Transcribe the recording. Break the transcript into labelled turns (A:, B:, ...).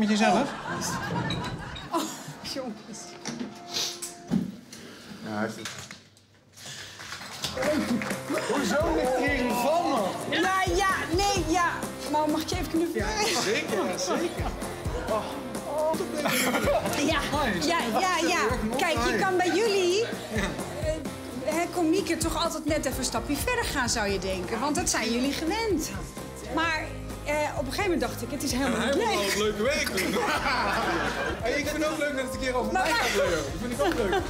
A: met jezelf?
B: Oh, jongens.
C: Ja, hij heeft het.
A: Hoezo ligt hier een van, man?
B: Ja, ja, nee, ja. Maar mag ik je even knuffelen?
A: Zeker, zeker.
B: Ja, ja, ja, ja. Kijk, je kan bij jullie... eh, hè, komieken toch altijd net even een stapje verder gaan, zou je denken. Want dat zijn jullie gewend. Maar eh, op een gegeven moment dacht ik, het is helemaal niet leuk.
A: het leuke werk doen. Ik vind het ook leuk dat het een keer over mij gaat leuren. Dat vind ik ook leuk.